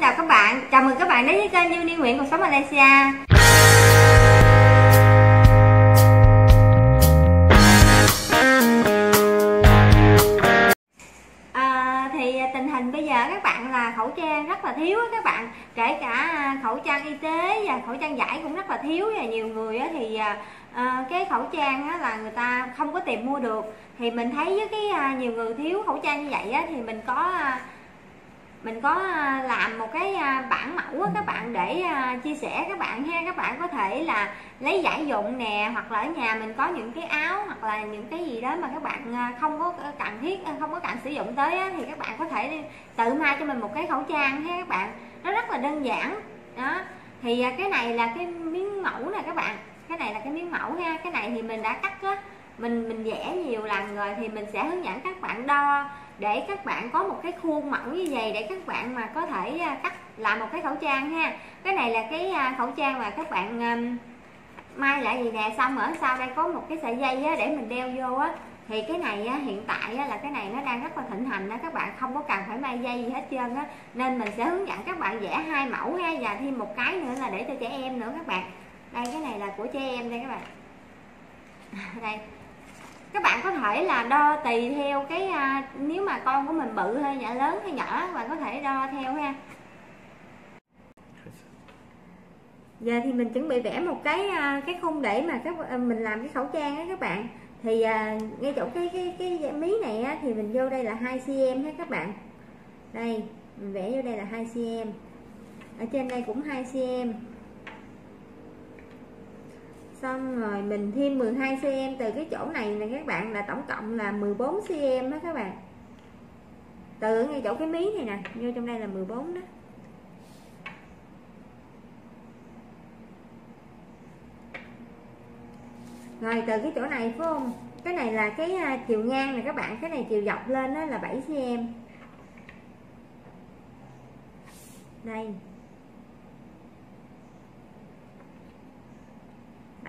chào các bạn, chào mừng các bạn đến với kênh Uni Nguyễn Cuộc Sống Malaysia. À, Thì tình hình bây giờ các bạn là khẩu trang rất là thiếu các bạn. Kể cả à, khẩu trang y tế và khẩu trang vải cũng rất là thiếu Và nhiều người thì à, à, cái khẩu trang là người ta không có tìm mua được. Thì mình thấy với cái à, nhiều người thiếu khẩu trang như vậy thì mình có mình có à, làm một cái à, bản mẫu các bạn để à, chia sẻ các bạn ha. Các bạn có thể là lấy giải dụng nè, hoặc là ở nhà mình có những cái áo, hoặc là những cái gì đó mà các bạn không có cần thiết không có cần sử dụng tới thì các bạn có thể tự may cho mình một cái khẩu trang ha các bạn. Nó rất là đơn giản. Đó. Thì cái này là cái miếng mẫu nè các bạn. Cái này là cái miếng mẫu ha. Cái này thì mình đã cắt á. Mình mình vẽ nhiều lần rồi thì mình sẽ hướng dẫn các bạn đo để các bạn có một cái khuôn mẫu như vậy để các bạn mà có thể à, cắt làm một cái khẩu trang ha. Cái này là cái à, khẩu trang mà các bạn may lại gì nè xong ở sau đây có một cái sợi dây á, để mình đeo vô á. Thì cái này á, hiện tại á, là cái này nó đang rất là thịnh hành đó các bạn không có cần phải may dây gì hết trơn á. Nên mình sẽ hướng dẫn các bạn vẽ hai mẫu ha và thêm một cái nữa là để cho trẻ em nữa các bạn. Đây cái này là của trẻ em đây các bạn. Đây các bạn có thể là đo tùy theo cái à, nếu mà con của mình bự hay nhỏ lớn hay nhỏ các bạn có thể đo theo ha. Giờ thì mình chuẩn bị vẽ một cái à, cái khung để mà các à, mình làm cái khẩu trang á các bạn. Thì à, ngay chỗ cái cái cái mí này á, thì mình vô đây là 2 cm ha các bạn. Đây mình vẽ vô đây là 2 cm ở trên đây cũng 2 cm xong rồi mình thêm 12 cm từ cái chỗ này nè các bạn, là tổng cộng là 14 cm đó các bạn. Từ ngay chỗ cái mí này nè, vô trong đây là 14 đó. Rồi, từ cái chỗ này, phải không? Cái này là cái à, chiều ngang này các bạn, cái này chiều dọc lên đó là 7 cm đây.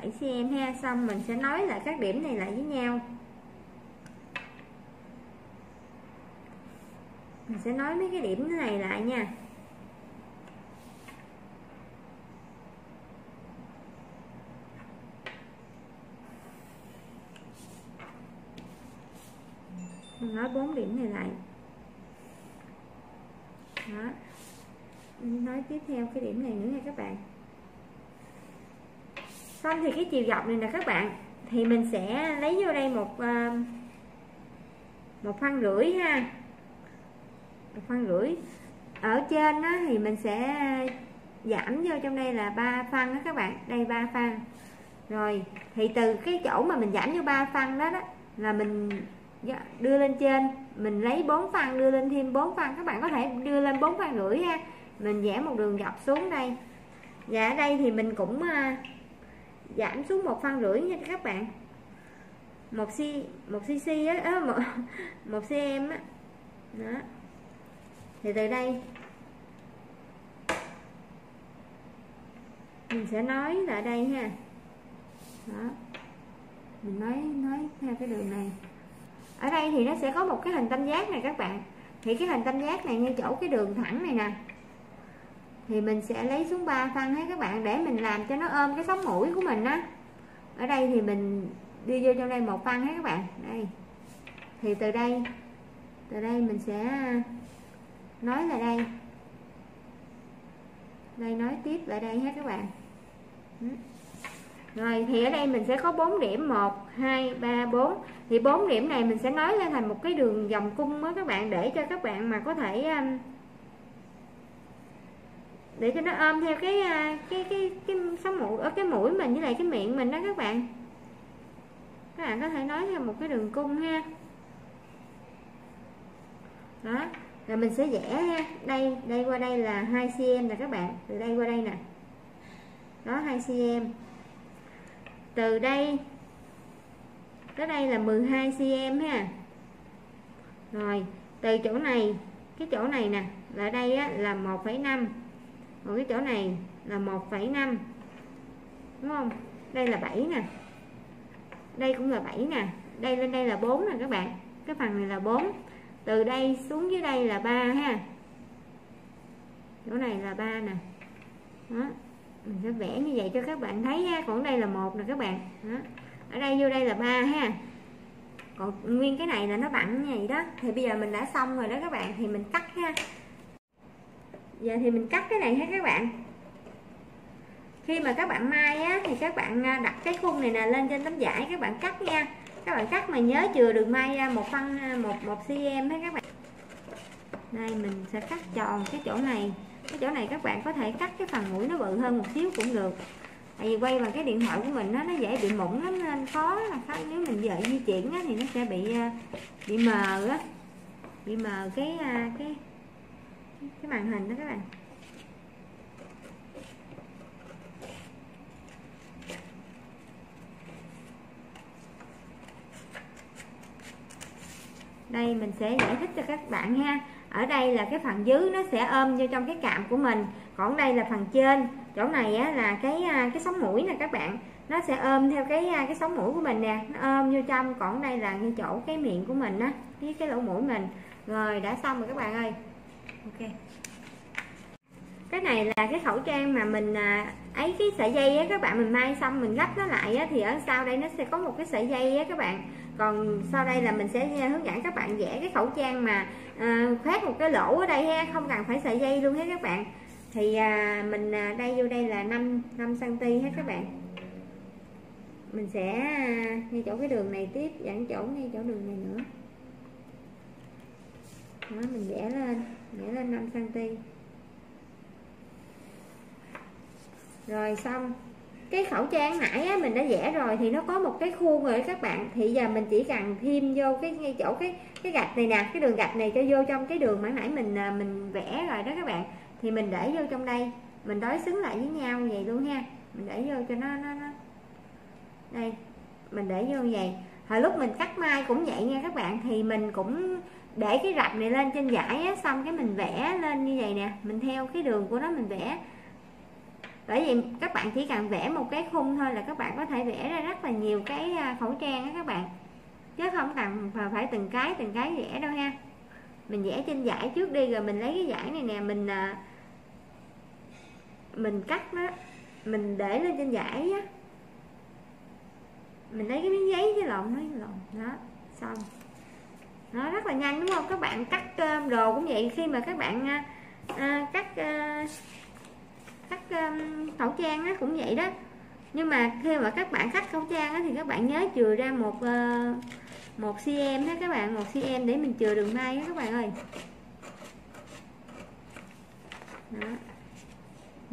Hãy xem ha. Xong mình sẽ nói lại các điểm này lại với nhau. Mình sẽ nói mấy cái điểm này lại nha. Mình nói bốn điểm này lại. Đó. Nói tiếp theo cái điểm này nữa nha các bạn xong thì cái chiều dọc này nè các bạn thì mình sẽ lấy vô đây một ờ, một phân rưỡi ha. Một phân rưỡi. Ở trên á, thì mình sẽ giảm vô trong đây là ba phân đó các bạn đây ba phân. Rồi thì từ cái chỗ mà mình giảm vô ba phân đó đó là mình dạ, đưa lên trên. Mình lấy 4 phân đưa lên thêm 4 phân. Các bạn có thể đưa lên 4 phân rưỡi ha. Mình vẽ một đường dọc xuống đây. Và ở đây thì mình cũng ờ, giảm xuống một phân rưỡi nha các bạn. Một c một cc á một một cm á. Đó. Thì từ đây, mình sẽ nói lại đây ha. Đó. Mình nói nói theo cái đường này. Ở đây thì nó sẽ có một cái hình tam giác này các bạn. Thì cái hình tam giác này ngay chỗ cái đường thẳng này nè thì mình sẽ lấy xuống ba phân hết các bạn để mình làm cho nó ôm cái sóng mũi của mình á. Ở đây thì mình đưa vô trong đây một phân hết các bạn. Đây. Thì từ đây từ đây mình sẽ à, nói là đây. Đây nói tiếp lại đây hết các bạn. Rồi thì ở đây mình sẽ có 4 điểm 1 2 3 4 thì 4 điểm này mình sẽ nói lên thành một cái đường vòng cung đó các bạn để cho các bạn mà có thể um, để cho nó ôm theo cái à, cái cái cái sống mũi ở cái mũi mình với lại cái miệng mình đó các bạn. Các bạn có thể nói theo một cái đường cung ha. Đó rồi mình sẽ vẽ ha. Đây đây qua đây là 2 cm nè các bạn. Từ đây qua đây nè. Đó 2 cm từ đây tới đây là 12 cm ha. Rồi từ chỗ này cái chỗ này nè là đây á, là 1,5 còn cái chỗ này là 1,5 đúng không? Đây là 7 nè. Đây cũng là 7 nè. Đây lên đây là 4 nè các bạn. Cái phần này là 4 từ đây xuống dưới đây là 3 ha. Chỗ này là 3 nè. Đó. Mình sẽ vẽ như vậy cho các bạn thấy ha. Còn đây là một nè các bạn. Đó. ở đây vô đây là 3 ha. Còn nguyên cái này là nó bằng như vậy đó. Thì bây giờ mình đã xong rồi đó các bạn. Thì mình cắt ha giờ thì mình cắt cái này ha các bạn. Khi mà các bạn may á, thì các bạn à, đặt cái khung này nè lên trên tấm vải các bạn cắt nha. Các bạn cắt mà nhớ chừa được may ra một phân à, một một cm hết các bạn. Đây mình sẽ cắt tròn cái chỗ này. Cái chỗ này các bạn có thể cắt cái phần mũi nó bự hơn một xíu cũng được. Tại vì quay bằng cái điện thoại của mình nó nó dễ bị mụn lắm nên khó là khó nếu mình dễ di chuyển á, thì nó sẽ bị bị mờ á. Bị mờ cái cái cái màn hình đó các bạn. Đây mình sẽ giải thích cho các bạn ha. Ở đây là cái phần dưới nó sẽ ôm vô trong cái cạm của mình. Còn đây là phần trên. Chỗ này á, là cái à, cái sống mũi nè các bạn. Nó sẽ ôm theo cái à, cái sống mũi của mình nè. Nó ôm vô trong. Còn đây là ngay chỗ cái miệng của mình á với cái lỗ mũi mình. Rồi đã xong rồi các bạn ơi ok. Cái này là cái khẩu trang mà mình à, ấy cái sợi dây á các bạn mình may xong mình gấp nó lại á thì ở sau đây nó sẽ có một cái sợi dây á các bạn. Còn sau đây là mình sẽ à, hướng dẫn các bạn vẽ cái khẩu trang mà à, khoét một cái lỗ ở đây ha không cần phải sợi dây luôn hết các bạn. Thì à, mình à, đây vô đây là 5 5 cm hết các bạn. Mình sẽ à, ngay chỗ cái đường này tiếp dẫn chỗ ngay chỗ đường này nữa. Đó, mình vẽ lên nhảy lên 5 cm rồi xong. Cái khẩu trang nãy á, mình đã vẽ rồi thì nó có một cái khuôn rồi các bạn. Thì giờ mình chỉ cần thêm vô cái ngay chỗ cái cái gạch này nè cái đường gạch này cho vô trong cái đường mà nãy mình à, mình vẽ rồi đó các bạn. Thì mình để vô trong đây. Mình đối xứng lại với nhau vậy luôn ha. Mình để vô cho nó nó, nó. đây. Mình để vô vậy. Hồi lúc mình cắt mai cũng vậy nha các bạn. Thì mình cũng để cái rạch này lên trên giải á, xong cái mình vẽ lên như vậy nè mình theo cái đường của nó mình vẽ. Bởi vì các bạn chỉ cần vẽ một cái khung thôi là các bạn có thể vẽ ra rất là nhiều cái à, khẩu trang á các bạn. Chứ không cần phải từng cái từng cái vẽ đâu ha. Mình vẽ trên giải trước đi rồi mình lấy cái giải này nè mình à, mình cắt nó mình để lên trên giải á. Mình lấy cái miếng giấy với lộn nó lộn đó xong nó rất là nhanh đúng không? Các bạn cắt ờ, đồ cũng vậy. Khi mà các bạn à, cắt à, cắt um, khẩu trang á, cũng vậy đó. Nhưng mà khi mà các bạn cắt khẩu trang á, thì các bạn nhớ chừa ra một uh, một cm đó các bạn. Một cm để mình chừa đường may các bạn ơi. Đó.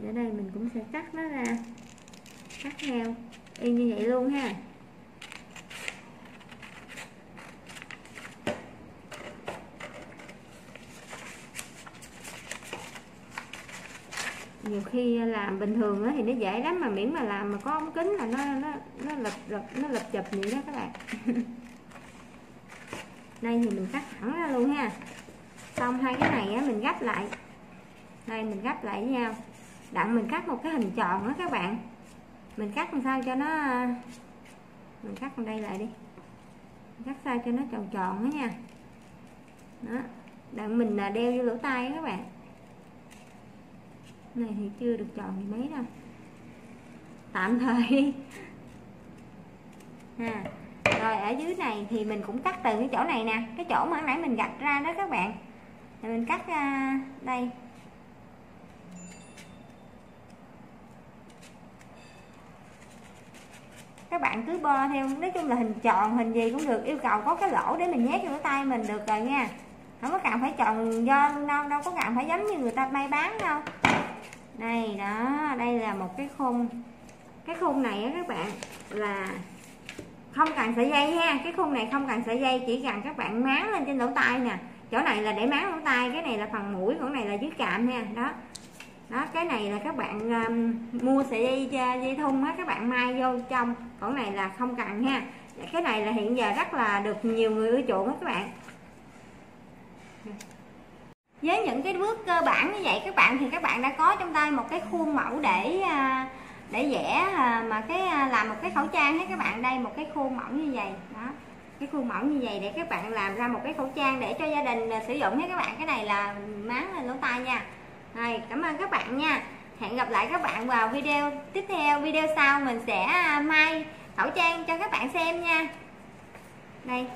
Ở đây mình cũng sẽ cắt nó ra. Cắt theo. Y như vậy luôn ha. Khi làm bình thường thì nó dễ lắm mà miễn mà làm mà có ống kính là nó nó nó lập lập nó lập chụp vậy đó các bạn. Đây thì mình cắt thẳng ra luôn ha. Xong hai cái này á, mình gấp lại. Đây mình gấp lại với nhau. Đặng mình cắt một cái hình tròn đó các bạn. Mình cắt làm sao cho nó mình cắt đây lại đi. Cắt sao cho nó tròn tròn đó nha. Đó. Đặng mình đeo vô lỗ tai các bạn này thì chưa được chọn thì mấy đâu. Tạm thời. Ha. Rồi, ở dưới này thì mình cũng cắt từ cái chỗ này nè. Cái chỗ mà nãy mình gạch ra đó các bạn. Thì mình cắt ra đây. Các bạn cứ bo theo, nói chung là hình tròn, hình gì cũng được. Yêu cầu có cái lỗ để mình nhét vô tay mình được rồi nha. Không có cần phải tròn do, đâu đâu có cần phải giống như người ta may bán đâu đây đó đây là một cái khung. Cái khung này á các bạn là không cần sợi dây ha. Cái khung này không cần sợi dây chỉ cần các bạn máng lên trên lỗ tai nè. Chỗ này là để máng lỗ tai cái này là phần mũi còn này là dưới cạm ha. Đó. Đó cái này là các bạn um, mua sợi dây dây thun á các bạn may vô trong. Còn này là không cần ha. Cái này là hiện giờ rất là được nhiều người ưa chuộng á các bạn với những cái bước cơ bản như vậy, các bạn thì các bạn đã có trong tay một cái khuôn mẫu để à, để vẽ à, mà cái à, làm một cái khẩu trang hết các bạn. Đây, một cái khuôn mẫu như vậy. Đó, cái khuôn mẫu như vậy để các bạn làm ra một cái khẩu trang để cho gia đình sử dụng nhé các bạn. Cái này là máng lên lỗ tai nha. Rồi, cảm ơn các bạn nha. Hẹn gặp lại các bạn vào video tiếp theo. Video sau mình sẽ may khẩu trang cho các bạn xem nha. Đây.